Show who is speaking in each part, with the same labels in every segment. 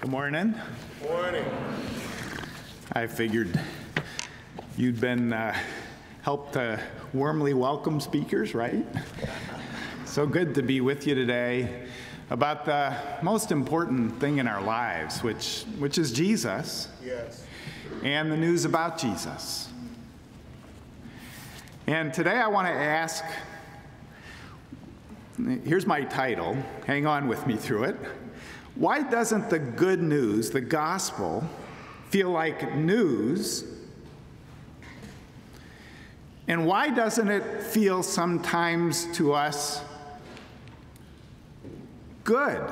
Speaker 1: Good morning.
Speaker 2: Morning.
Speaker 1: I figured you'd been uh, helped to warmly welcome speakers, right? So good to be with you today about the most important thing in our lives, which, which is Jesus
Speaker 2: Yes.
Speaker 1: and the news about Jesus. And today I want to ask here's my title, hang on with me through it. Why doesn't the good news, the gospel, feel like news? And why doesn't it feel sometimes to us good?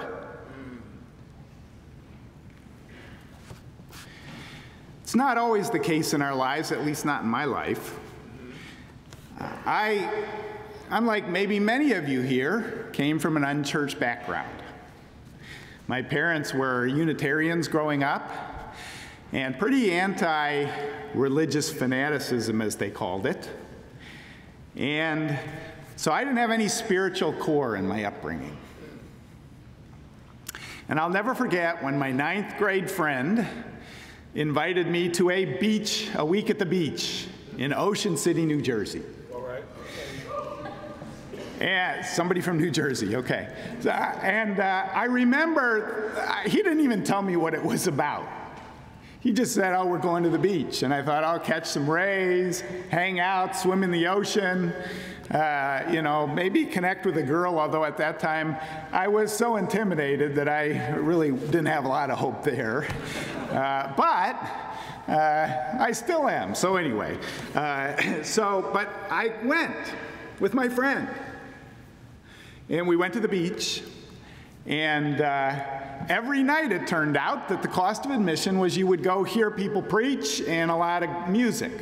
Speaker 1: It's not always the case in our lives, at least not in my life. I, unlike maybe many of you here, came from an unchurched background. My parents were Unitarians growing up and pretty anti religious fanaticism, as they called it. And so I didn't have any spiritual core in my upbringing. And I'll never forget when my ninth grade friend invited me to a beach, a week at the beach in Ocean City, New Jersey. Yeah, somebody from New Jersey, okay. So, and uh, I remember uh, he didn't even tell me what it was about. He just said, Oh, we're going to the beach. And I thought, I'll catch some rays, hang out, swim in the ocean, uh, you know, maybe connect with a girl, although at that time I was so intimidated that I really didn't have a lot of hope there. Uh, but uh, I still am. So, anyway, uh, so, but I went with my friend. And we went to the beach. And uh, every night it turned out that the cost of admission was you would go hear people preach and a lot of music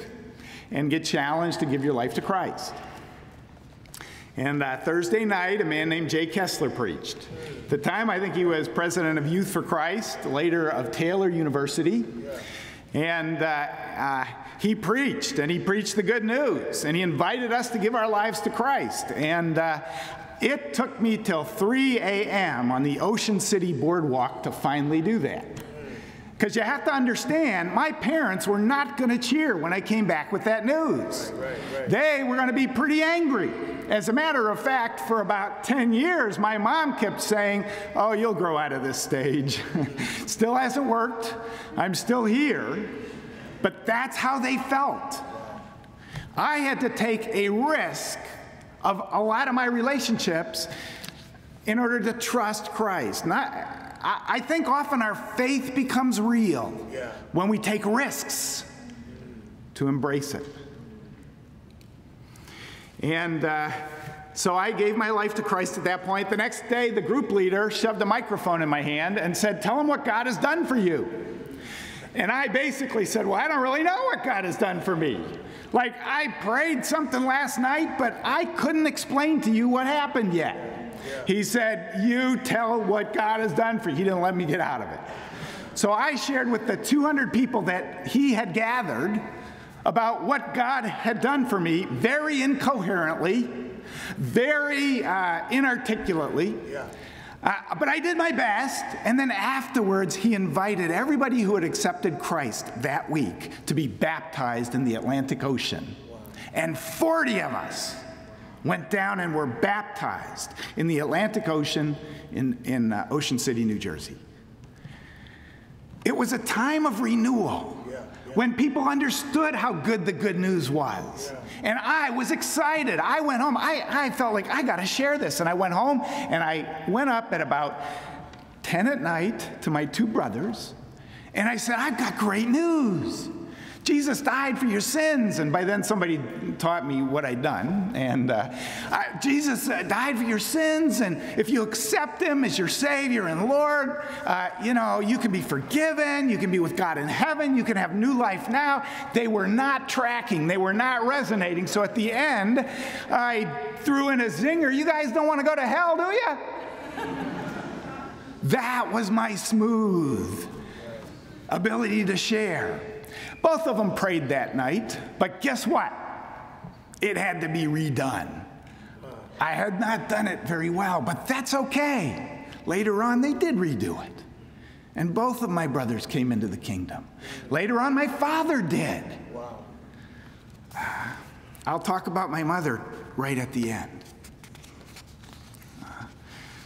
Speaker 1: and get challenged to give your life to Christ. And uh, Thursday night, a man named Jay Kessler preached. At the time, I think he was president of Youth for Christ, later of Taylor University. And uh, uh, he preached, and he preached the good news, and he invited us to give our lives to Christ. And uh, it took me till 3 a.m. on the Ocean City boardwalk to finally do that. Because you have to understand, my parents were not going to cheer when I came back with that news.
Speaker 2: Right, right, right.
Speaker 1: They were going to be pretty angry. As a matter of fact, for about 10 years, my mom kept saying, Oh, you'll grow out of this stage. still hasn't worked. I'm still here. But that's how they felt. I had to take a risk of a lot of my relationships in order to trust Christ. Not, I, I think often our faith becomes real
Speaker 2: Yeah.
Speaker 1: when we take risks to embrace it. And uh, so I gave my life to Christ at that point. The next day, the group leader shoved a microphone in my hand and said, Tell him what God has done for you. And I basically said, Well, I don't really know what God has done for me. Like, I prayed something last night, but I couldn't explain to you what happened yet. He said, You tell what God has done for you. He didn't let me get out of it. So I shared with the 200 people that he had gathered about what God had done for me very incoherently, very uh, inarticulately.
Speaker 2: Yeah.
Speaker 1: Uh, but I did my best, and then afterwards, he invited everybody who had accepted Christ that week to be baptized in the Atlantic Ocean. And 40 of us went down and were baptized in the Atlantic Ocean in, in uh, Ocean City, New Jersey. It was a time of renewal when people understood how good the good news was. And I was excited. I went home. I, I felt like I got to share this. And I went home and I went up at about 10 at night to my two brothers and I said, I've got great news. Jesus died for your sins. And by then, somebody taught me what I'd done. And uh, I, Jesus uh, died for your sins. And if you accept Him as your Savior and Lord, uh, you know, you can be forgiven. You can be with God in heaven. You can have new life now. They were not tracking, they were not resonating. So at the end, I threw in a zinger. You guys don't want to go to hell, do you? That was my smooth ability to share. Both of them prayed that night, but guess what? It had to be redone. I had not done it very well, but that's okay. Later on, they did redo it. And both of my brothers came into the kingdom. Later on, my father did. Wow. I'll talk about my mother right at the end. Uh,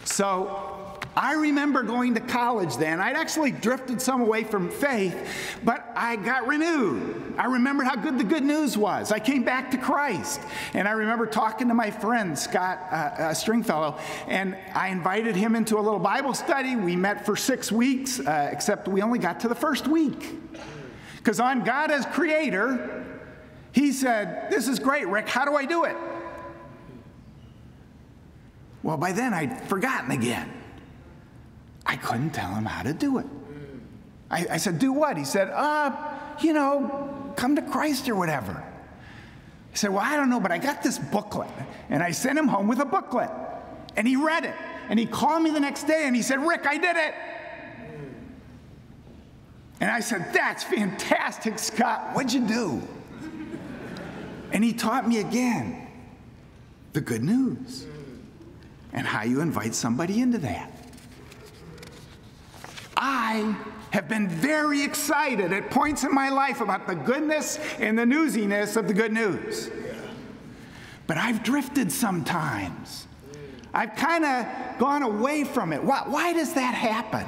Speaker 1: so I remember going to college then. I'd actually drifted some away from faith, but I got renewed. I remembered how good the good news was. I came back to Christ. And I remember talking to my friend, Scott uh, uh, Stringfellow, and I invited him into a little Bible study. We met for six weeks, uh, except we only got to the first week. Because on God as creator, he said, This is great, Rick. How do I do it? Well, by then I'd forgotten again. I couldn't tell him how to do it. I, I said, Do what? He said, Uh, you know, come to Christ or whatever. He said, Well, I don't know, but I got this booklet. And I sent him home with a booklet. And he read it. And he called me the next day and he said, Rick, I did it. And I said, That's fantastic, Scott. What'd you do? And he taught me again the good news and how you invite somebody into that. I have been very excited at points in my life about the goodness and the newsiness of the good news. But I've drifted sometimes. I've kind of gone away from it. Why, why, does that happen?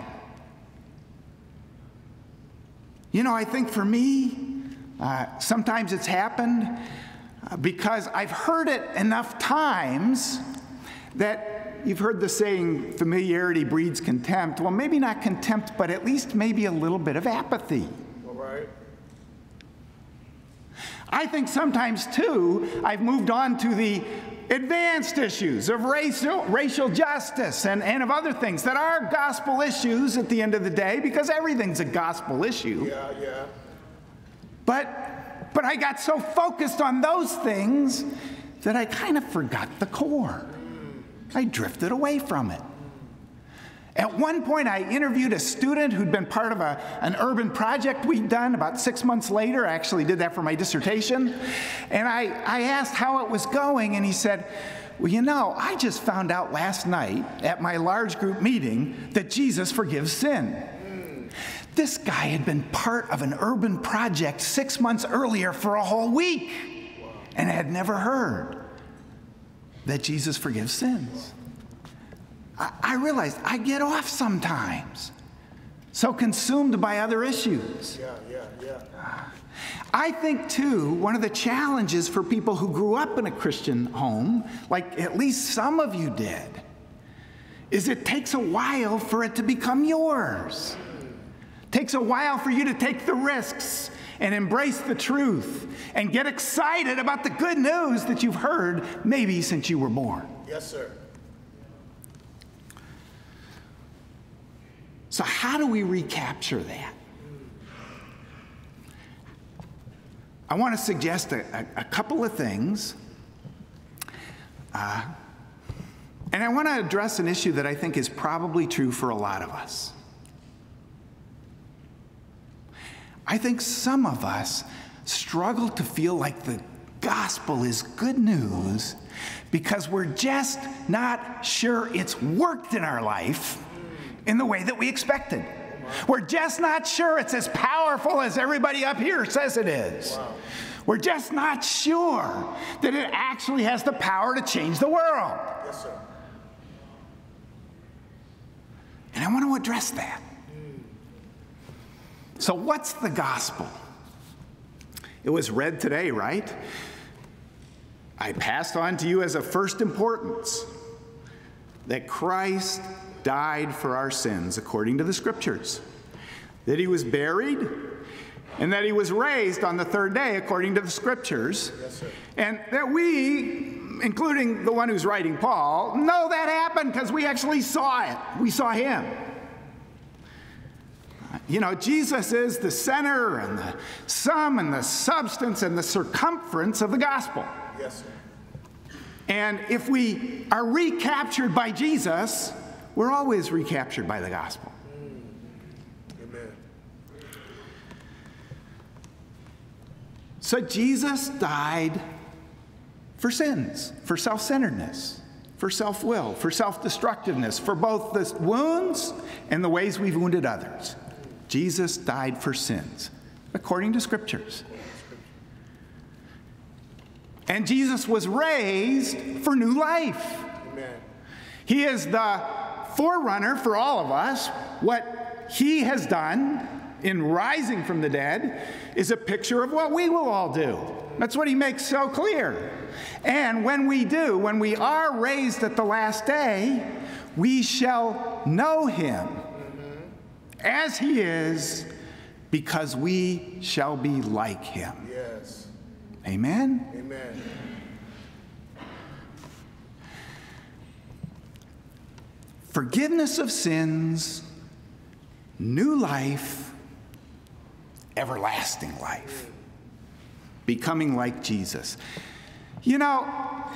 Speaker 1: You know, I think for me, uh, sometimes it's happened uh, because I've heard it enough times that you've heard the saying, familiarity breeds contempt. Well, maybe not contempt, but at least maybe a little bit of apathy. All right. I think sometimes, too, I've moved on to the advanced issues of racial, racial justice and, and of other things that are gospel issues at the end of the day, because everything's a gospel issue. Yeah, yeah. But, but I got so focused on those things that I kind of forgot the core. I drifted away from it. At one point, I interviewed a student who'd been part of a, an urban project we'd done about six months later. I actually did that for my dissertation. And I, I asked how it was going, and he said, Well, you know, I just found out last night at my large group meeting that Jesus forgives sin. This guy had been part of an urban project six months earlier for a whole week and had never heard that Jesus forgives sins. I, I realized I get off sometimes, so consumed by other issues. Yeah, yeah, yeah. I think, too, one of the challenges for people who grew up in a Christian home, like at least some of you did, is it takes a while for it to become yours. It takes a while for you to take the risks and embrace the truth and get excited about the good news that you've heard maybe since you were born.
Speaker 2: Yes, sir.
Speaker 1: So, how do we recapture that? I want to suggest a, a, a couple of things. Uh, and I want to address an issue that I think is probably true for a lot of us. I think some of us struggle to feel like the gospel is good news because we're just not sure it's worked in our life in the way that we expected. We're just not sure it's as powerful as everybody up here says it is. Wow. We're just not sure that it actually has the power to change the world. Yes, sir. And I want to address that. So, what's the gospel? It was read today, right? I passed on to you as a first importance that Christ died for our sins according to the scriptures, that he was buried, and that he was raised on the third day according to the scriptures, yes, and that we, including the one who's writing Paul, know that happened because we actually saw it. We saw him. You know, Jesus is the center and the sum and the substance and the circumference of the gospel. Yes. And if we are recaptured by Jesus, we're always recaptured by the gospel. Mm. Amen. So Jesus died for sins, for self centeredness, for self will, for self destructiveness, for both the wounds and the ways we've wounded others. Jesus died for sins, according to scriptures. And Jesus was raised for new life. Amen. He is the forerunner for all of us. What he has done in rising from the dead is a picture of what we will all do. That's what he makes so clear. And when we do, when we are raised at the last day, we shall know him as he is because we shall be like him. Yes. Amen? Amen. Forgiveness of sins, new life, everlasting life. Becoming like Jesus. You know,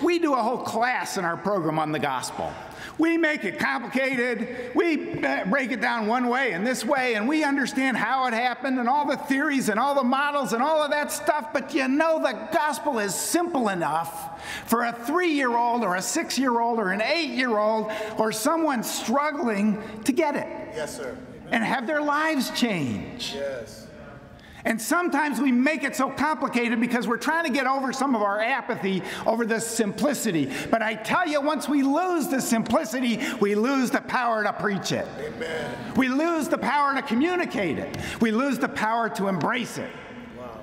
Speaker 1: we do a whole class in our program on the gospel. We make it complicated. We uh, break it down one way and this way, and we understand how it happened and all the theories and all the models and all of that stuff. But you know, the gospel is simple enough for a three year old or a six year old or an eight year old or someone struggling to get it.
Speaker 2: Yes, sir.
Speaker 1: And have their lives change.
Speaker 2: Yes.
Speaker 1: And sometimes we make it so complicated because we're trying to get over some of our apathy over the simplicity. But I tell you, once we lose the simplicity, we lose the power to preach it.
Speaker 2: Amen.
Speaker 1: We lose the power to communicate it. We lose the power to embrace it.
Speaker 2: Wow.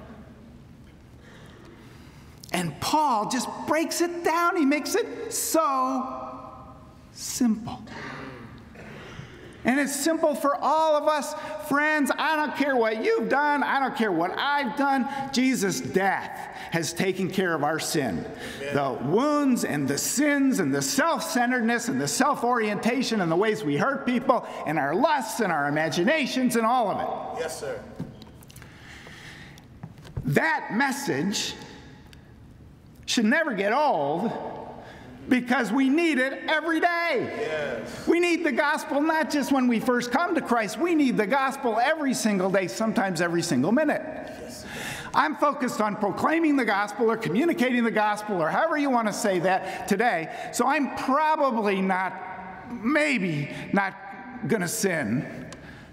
Speaker 1: And Paul just breaks it down. He makes it so simple. And it's simple for all of us, friends. I don't care what you've done, I don't care what I've done. Jesus' death has taken care of our sin. Amen. The wounds and the sins and the self centeredness and the self orientation and the ways we hurt people and our lusts and our imaginations and all of
Speaker 2: it. Yes, sir.
Speaker 1: That message should never get old because we need it every day.
Speaker 2: Yes.
Speaker 1: We need the gospel not just when we first come to Christ, we need the gospel every single day, sometimes every single minute. Yes. I'm focused on proclaiming the gospel or communicating the gospel or however you want to say that today. So I'm probably not, maybe not going to sin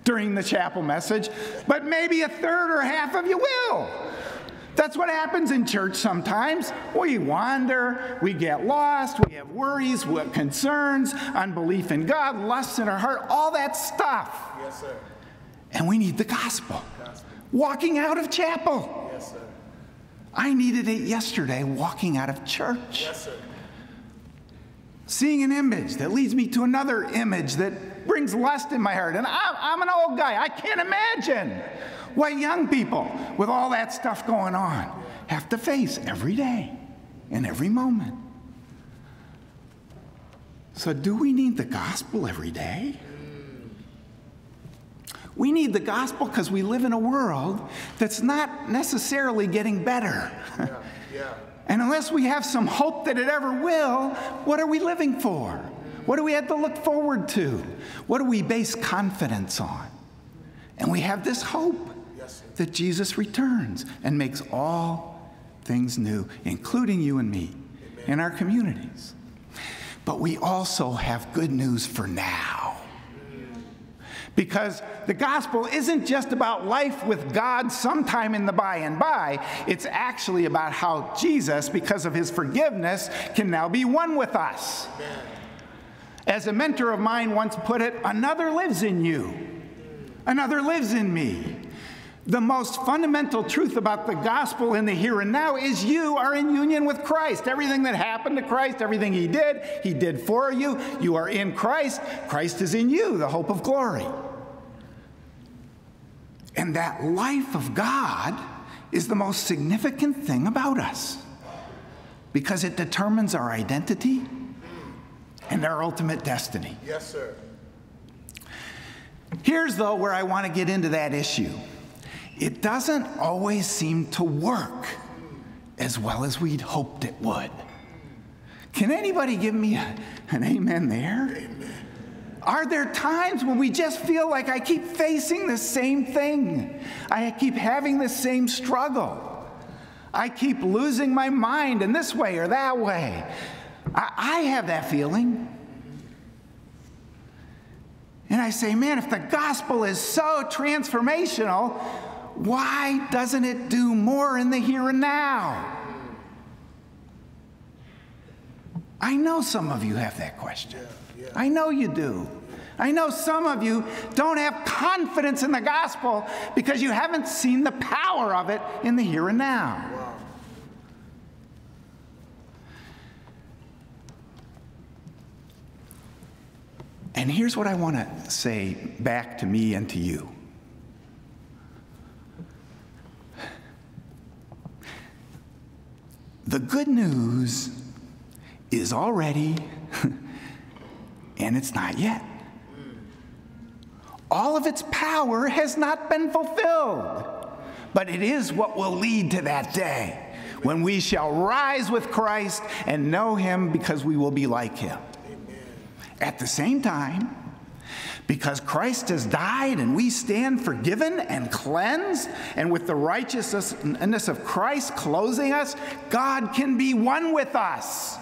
Speaker 1: during the chapel message, but maybe a third or half of you will. That's what happens in church sometimes. We wander, we get lost, we have worries, we have concerns, unbelief in God, lusts in our heart, all that stuff.
Speaker 2: Yes, sir.
Speaker 1: And we need the gospel. gospel. Walking out of chapel.
Speaker 2: Yes, sir.
Speaker 1: I needed it yesterday walking out of church.
Speaker 2: Yes, sir.
Speaker 1: Seeing an image that leads me to another image that brings lust in my heart. And I'm, I'm an old guy, I can't imagine what young people with all that stuff going on have to face every day and every moment. So, do we need the gospel every day? We need the gospel because we live in a world that's not necessarily getting better.
Speaker 2: Yeah, yeah.
Speaker 1: and unless we have some hope that it ever will, what are we living for? What do we have to look forward to? What do we base confidence on? And we have this hope that Jesus returns and makes all things new, including you and me in our communities. But we also have good news for now. Because the gospel isn't just about life with God sometime in the by and by. It's actually about how Jesus, because of his forgiveness, can now be one with us. As a mentor of mine once put it, another lives in you, another lives in me. The most fundamental truth about the gospel in the here and now is you are in union with Christ. Everything that happened to Christ, everything He did, He did for you. You are in Christ. Christ is in you, the hope of glory. And that life of God is the most significant thing about us because it determines our identity and our ultimate destiny.
Speaker 2: Yes, sir.
Speaker 1: Here's, though, where I want to get into that issue it doesn't always seem to work as well as we'd hoped it would. Can anybody give me a, an amen there?
Speaker 2: Amen.
Speaker 1: Are there times when we just feel like I keep facing the same thing? I keep having the same struggle. I keep losing my mind in this way or that way. I, I have that feeling. And I say, man, if the gospel is so transformational, why doesn't it do more in the here and now? I know some of you have that question. Yeah, yeah. I know you do. I know some of you don't have confidence in the gospel because you haven't seen the power of it in the here and now. And here's what I want to say back to me and to you. The good news is already, and it's not yet. All of its power has not been fulfilled, but it is what will lead to that day when we shall rise with Christ and know him because we will be like him. At the same time, because Christ has died and we stand forgiven and cleansed, and with the righteousness of Christ closing us, God can be one with us.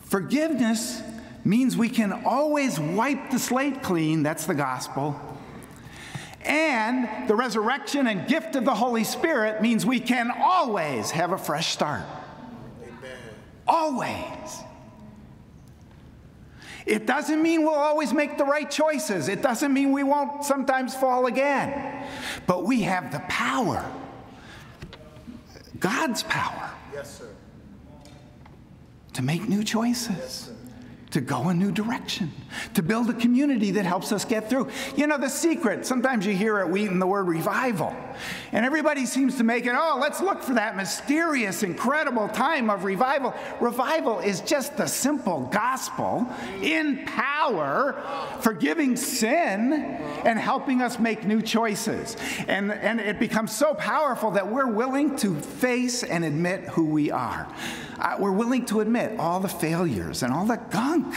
Speaker 1: Forgiveness means we can always wipe the slate clean. That's the gospel. And the resurrection and gift of the Holy Spirit means we can always have a fresh start. Always. It doesn't mean we'll always make the right choices. It doesn't mean we won't sometimes fall again. But we have the power, God's power. Yes, sir to make new choices, to go a new direction, to build a community that helps us get through. You know, the secret, sometimes you hear at Wheaton the word revival, and everybody seems to make it, oh, let's look for that mysterious, incredible time of revival. Revival is just the simple gospel in power, forgiving sin and helping us make new choices. And, and it becomes so powerful that we're willing to face and admit who we are uh, we're willing to admit all the failures and all the gunk.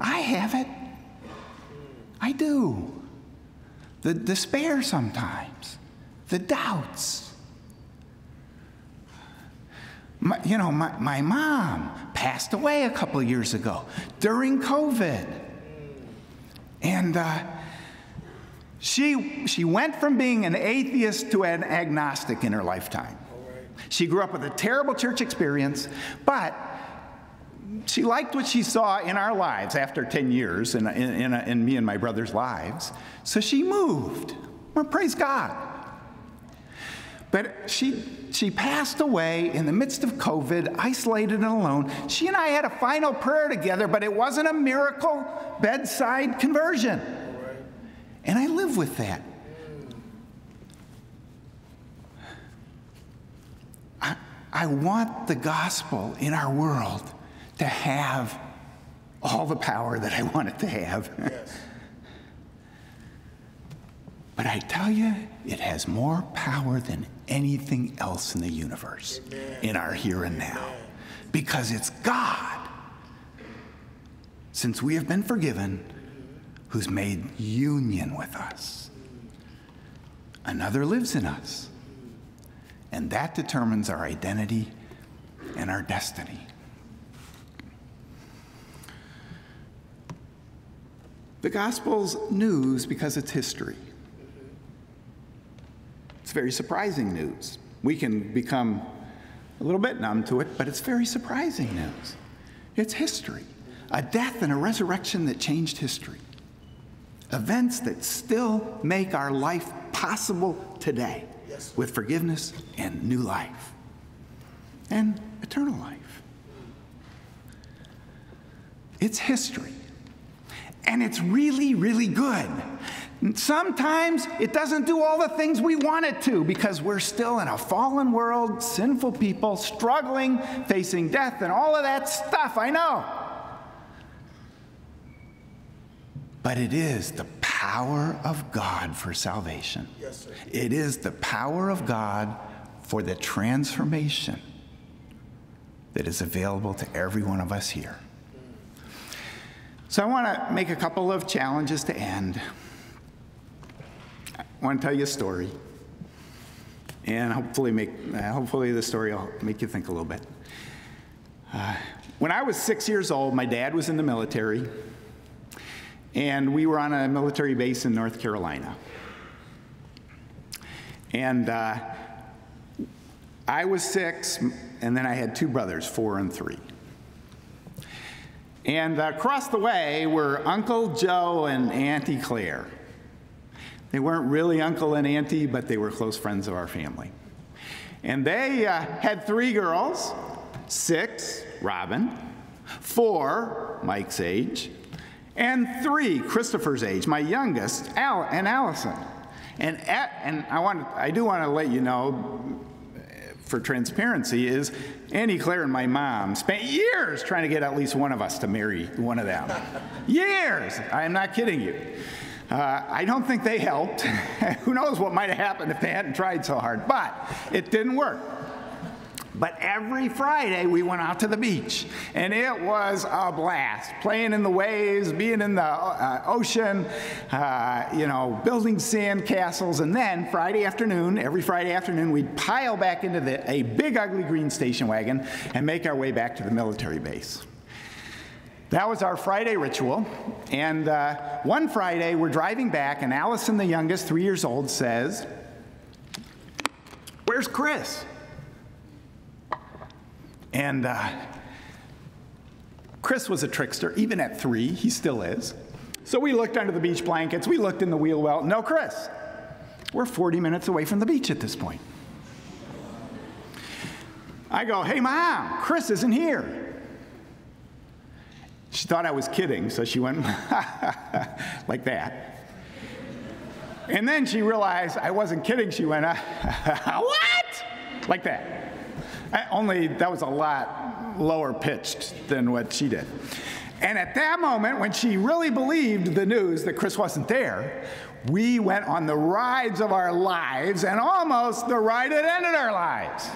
Speaker 1: I have it. I do. The despair sometimes, the doubts. My, you know, my, my mom passed away a couple years ago during COVID. And uh, she, she went from being an atheist to an agnostic in her lifetime. She grew up with a terrible church experience, but she liked what she saw in our lives after 10 years in, in, in, in me and my brother's lives. So she moved. Well, praise God. But she, she passed away in the midst of COVID, isolated and alone. She and I had a final prayer together, but it wasn't a miracle bedside conversion. And I live with that. I want the gospel in our world to have all the power that I want it to have. Yes. but I tell you, it has more power than anything else in the universe Amen. in our here and now Amen. because it's God, since we have been forgiven, who's made union with us. Another lives in us. And that determines our identity and our destiny. The gospel's news because it's history. It's very surprising news. We can become a little bit numb to it, but it's very surprising news. It's history a death and a resurrection that changed history. Events that still make our life possible today with forgiveness and new life and eternal life. It's history. And it's really, really good. Sometimes it doesn't do all the things we want it to because we're still in a fallen world, sinful people, struggling, facing death, and all of that stuff. I know. But it is the power of God for salvation. Yes, sir. It is the power of God for the transformation that is available to every one of us here. So I want to make a couple of challenges to end. I want to tell you a story. and hopefully, make, hopefully the story will make you think a little bit. Uh, when I was six years old, my dad was in the military, and we were on a military base in North Carolina. And uh, I was six, and then I had two brothers, four and three. And across the way were Uncle Joe and Auntie Claire. They weren't really uncle and auntie, but they were close friends of our family. And they uh, had three girls six, Robin, four, Mike's age, and three, Christopher's age, my youngest, Al and Allison. And, at, and I, want, I do want to let you know, for transparency, is Annie Claire and my mom spent years trying to get at least one of us to marry one of them. years! I'm not kidding you. Uh, I don't think they helped. Who knows what might have happened if they hadn't tried so hard, but it didn't work. But every Friday we went out to the beach, and it was a blast. Playing in the waves, being in the uh, ocean, uh, you know, building sand castles, and then Friday afternoon, every Friday afternoon, we'd pile back into the, a big ugly green station wagon and make our way back to the military base. That was our Friday ritual. And uh, one Friday, we're driving back, and Allison, the youngest, three years old, says, Where's Chris? And uh, Chris was a trickster, even at three, he still is. So we looked under the beach blankets, we looked in the wheel well. No, Chris. We're 40 minutes away from the beach at this point. I go, hey, mom, Chris isn't here. She thought I was kidding, so she went like that. And then she realized I wasn't kidding. She went, what? Like that. Only that was a lot lower pitched than what she did. And at that moment, when she really believed the news that Chris wasn't there, we went on the rides of our lives and almost the ride that ended our lives.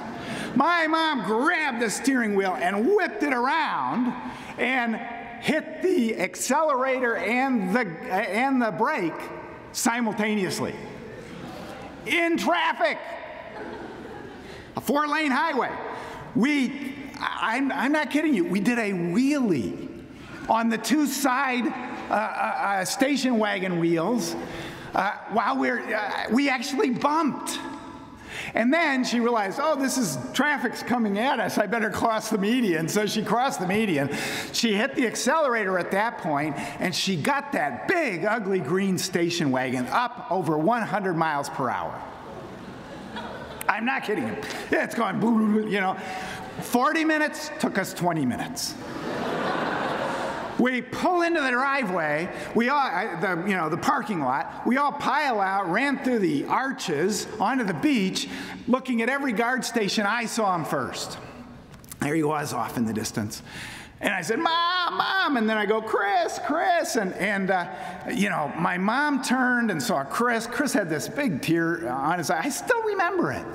Speaker 1: My mom grabbed the steering wheel and whipped it around and hit the accelerator and the, and the brake simultaneously in traffic a four lane highway. We, I'm, I'm not kidding you, we did a wheelie on the two side uh, uh, uh, station wagon wheels uh, while we're, uh, we actually bumped. And then she realized, oh, this is traffic's coming at us. I better cross the median. So she crossed the median. She hit the accelerator at that point, and she got that big, ugly green station wagon up over 100 miles per hour. I'm not kidding you. Yeah, it's going, you know. 40 minutes took us 20 minutes. we pull into the driveway, we all, the, you know, the parking lot, we all pile out, ran through the arches onto the beach, looking at every guard station. I saw him first. There he was off in the distance. And I said, Mom, Mom. And then I go, Chris, Chris. And, and uh, you know, my mom turned and saw Chris. Chris had this big tear on his eye. I still remember it.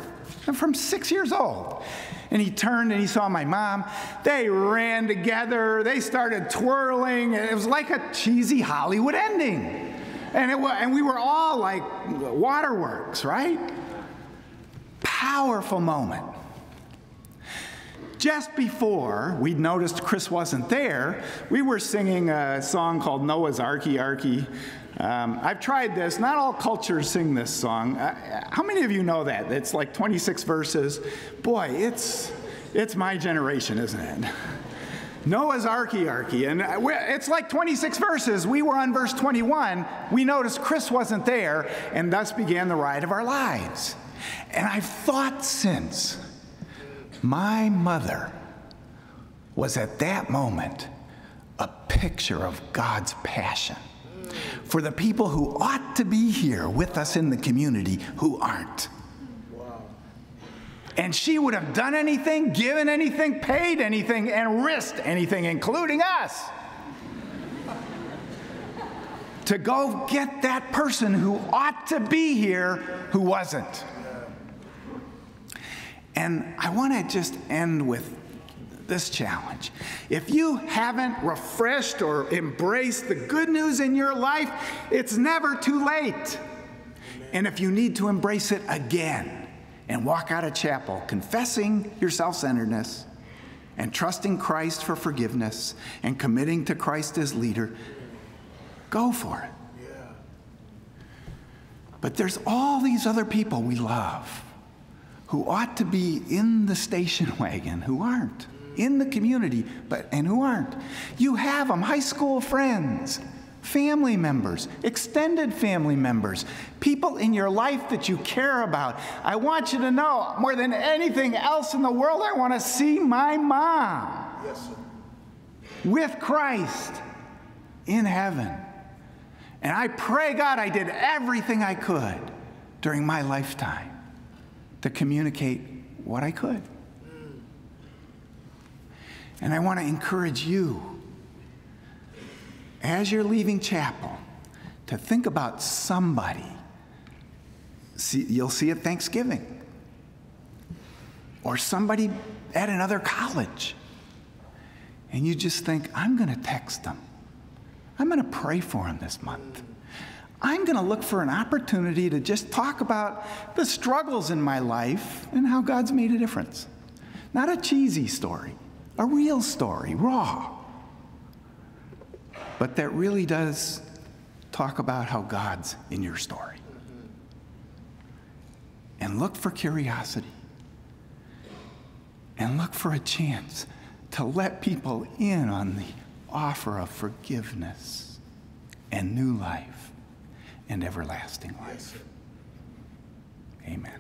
Speaker 1: I'm from six years old. And he turned and he saw my mom. They ran together. They started twirling. It was like a cheesy Hollywood ending. And, it was, and we were all like waterworks, right? Powerful moment. Just before we'd noticed Chris wasn't there, we were singing a song called Noah's Arky Arky. Um, I've tried this. Not all cultures sing this song. Uh, how many of you know that? It's like 26 verses. Boy, it's, it's my generation, isn't it? Noah's Arky Arky. And it's like 26 verses. We were on verse 21. We noticed Chris wasn't there, and thus began the ride of our lives. And I've thought since my mother was at that moment a picture of God's passion for the people who ought to be here with us in the community who aren't. And she would have done anything, given anything, paid anything, and risked anything, including us, to go get that person who ought to be here who wasn't. And I want to just end with this challenge. If you haven't refreshed or embraced the good news in your life, it's never too late. And if you need to embrace it again, and walk out of chapel confessing your self centeredness and trusting Christ for forgiveness and committing to Christ as leader, go for it. But there's all these other people we love who ought to be in the station wagon who aren't in the community but and who aren't. You have them high school friends family members extended family members people in your life that you care about. I want you to know more than anything else in the world i want to see my mom yes, with christ in heaven. And i pray god i did everything i could during my lifetime to communicate what I could. And I want to encourage you, as you're leaving chapel, to think about somebody. See, you'll see at Thanksgiving, or somebody at another college. And you just think, I'm going to text them. I'm going to pray for them this month. I'm going to look for an opportunity to just talk about the struggles in my life and how God's made a difference. Not a cheesy story, a real story, raw. But that really does talk about how God's in your story. And look for curiosity. And look for a chance to let people in on the offer of forgiveness and new life and everlasting life. Amen.